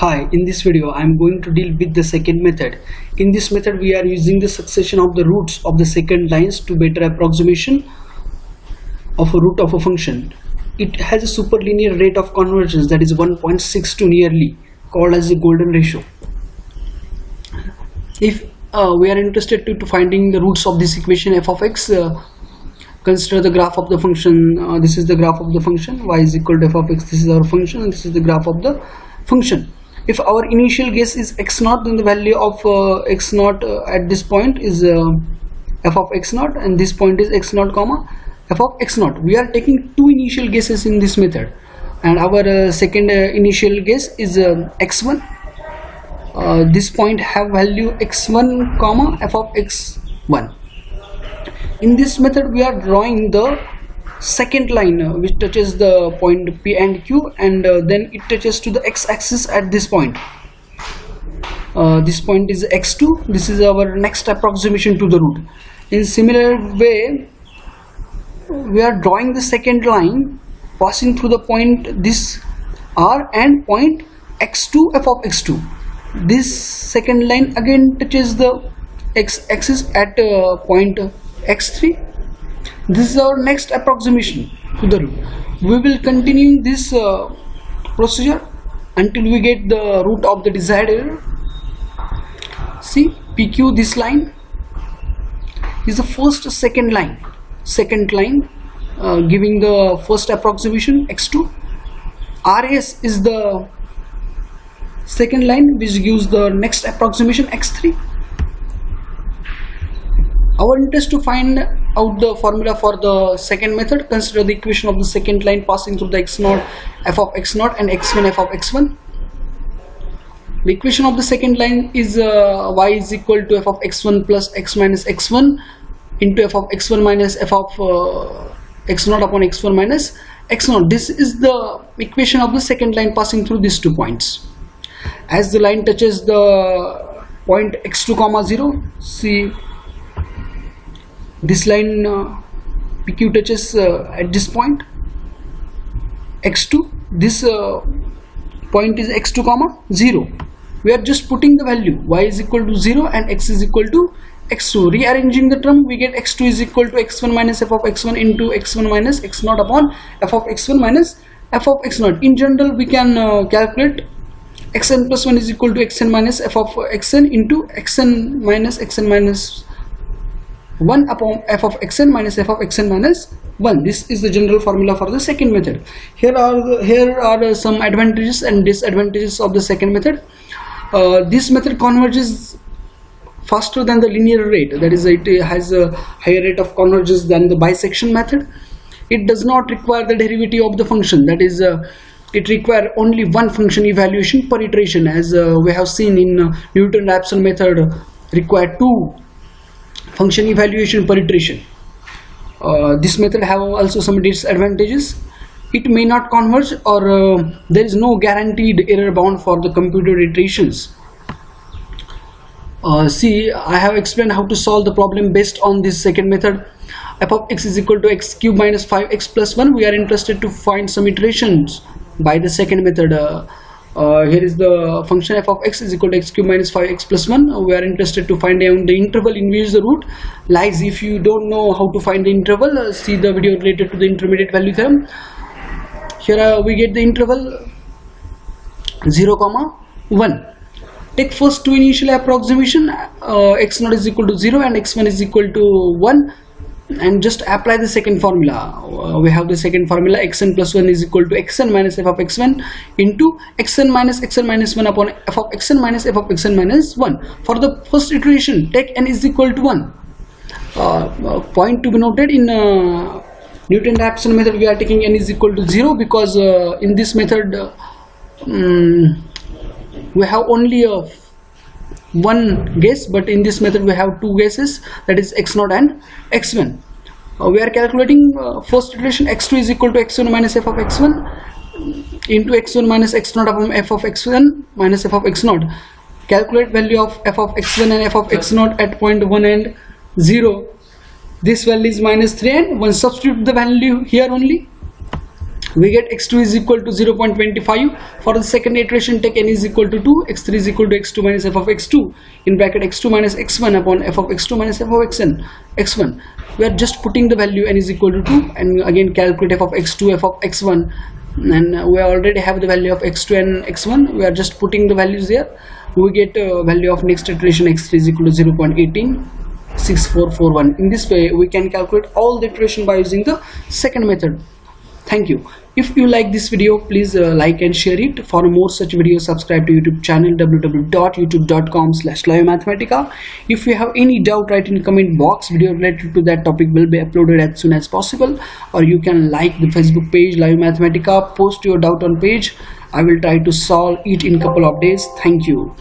Hi, in this video I am going to deal with the secant method. In this method we are using the succession of the roots of the secant lines to better approximation of a root of a function. It has a superlinear rate of convergence that is 1.62 nearly called as the golden ratio. If uh, we are interested to, to, finding the roots of this equation f of x, uh, consider the graph of the function. Uh, this is the graph of the function y is equal to f of x. This is our function and this is the graph of the function if our initial guess is x naught then the value of uh, x naught uh, at this point is uh, f of x naught and this point is x naught comma f of x naught. We are taking two initial guesses in this method. And our uh, second uh, initial guess is uh, x1 this point have value x1 comma f of x1 in this method we are drawing the secant line uh, which touches the point P and Q and uh, then it touches to the x-axis at this point. Uh, this point is x2 this is our next approximation to the root. In similar way we are drawing the secant line passing through the point this R and point x2 f of x2 this secant line again touches the x-axis at uh, point x3 this is our next approximation to the root we will continue this uh, procedure until we get the root of the desired error. See pq this line is the first secant line. Secant line uh, giving the first approximation x2 rs is the second line which gives the next approximation x3 our interest to find out the formula for the secant method. Consider the equation of the secant line passing through the x naught f of x naught and x1 f of x1 the equation of the secant line is uh, y is equal to f of x1 plus x minus x1 into f of x1 minus f of uh, x naught upon x1 minus x naught. This is the equation of the secant line passing through these two points. As the line touches the point x2 comma 0 see this line uh, PQ touches uh, at this point x2 this uh, point is x2 comma 0 we are just putting the value. Y is equal to 0 and x is equal to x2 rearranging the term we get x2 is equal to x1 minus f of x1 into x1 minus x0 upon f of x1 minus f of x0 in general we can uh, calculate xn plus 1 is equal to xn minus f of xn into xn minus xn minus 1 upon f of xn minus f of xn minus 1 this is the general formula for the secant method. Here are here are some advantages and disadvantages of the secant method. Uh, this method converges faster than the linear rate. That is it has a higher rate of convergence than the bisection method. It does not require the derivative of the function. That is uh, it require only one function evaluation per iteration. As uh, we have seen in uh, Newton-Raphson method require two function evaluation per iteration. Uh, this method have also some disadvantages. It may not converge or uh, there is no guaranteed error bound for the computer iterations. Uh, see, I have explained how to solve the problem based on this secant method. f of x is equal to x cube minus 5x plus 1. We are interested to find some iterations by the secant method. Uh, here is the function f of x is equal to x cube minus 5x plus 1 uh, we are interested to find out the interval in which the root lies. If you don't know how to find the interval uh, see the video related to the intermediate value theorem. Here we get the interval 0 comma 1 take first two initial approximation. Uh, x0 is equal to 0 and x1 is equal to 1 and just apply the secant formula. Uh, we have the secant formula xn plus 1 is equal to xn minus f of x1 into xn minus xn minus 1 upon f of xn minus f of xn minus 1 for the first iteration take n is equal to 1 uh, uh, point to be noted in uh, Newton-Raphson method we are taking n is equal to 0 because uh, in this method um, we have only a one guess but in this method we have two guesses that is x0 and x1 uh, we are calculating uh, first iteration x2 is equal to x1 minus f of x1 into x1 minus x0 upon f of x1 minus f of x0 calculate value of f of x1 and f of x0 at point 1 and 0 this value is minus 3 and one substitute the value here only we get x2 is equal to 0.25 for the second iteration take n is equal to 2 x3 is equal to x2 minus f of x2 in bracket x2 minus x1 upon f of x2 minus f of xn x1 we are just putting the value n is equal to 2 and again calculate f of x2 f of x1 and we already have the value of x2 and x1 we are just putting the values there we get a value of next iteration x3 is equal to 0.18 6441 in this way we can calculate all the iteration by using the secant method. Thank you if you like this video please uh, like and share it. For more such videos subscribe to youtube channel www.youtube.com slash if you have any doubt write in comment box. Video related to that topic will be uploaded as soon as possible. Or you can like the facebook page live mathematica post your doubt on page. I will try to solve it in couple of days. Thank you